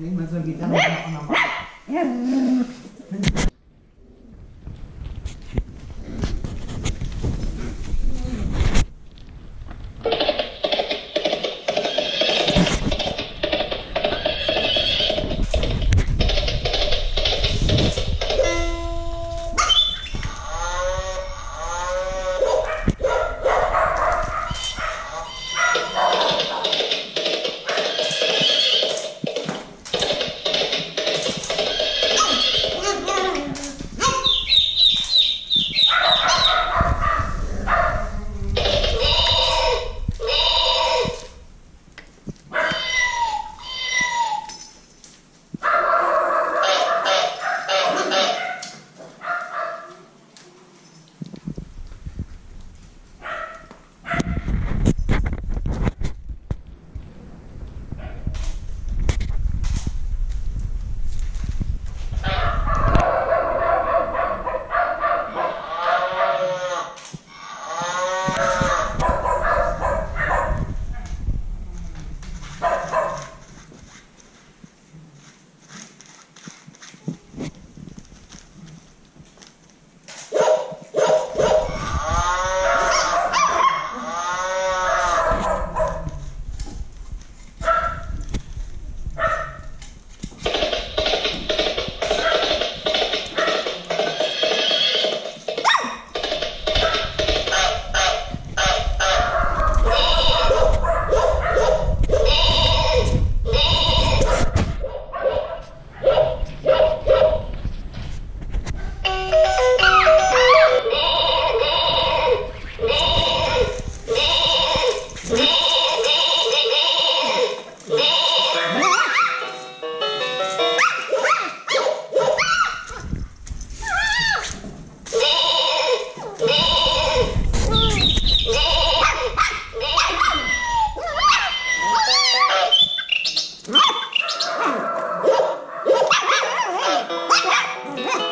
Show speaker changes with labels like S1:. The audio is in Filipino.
S1: May masabitan mo ako naman.
S2: Ha ha ha!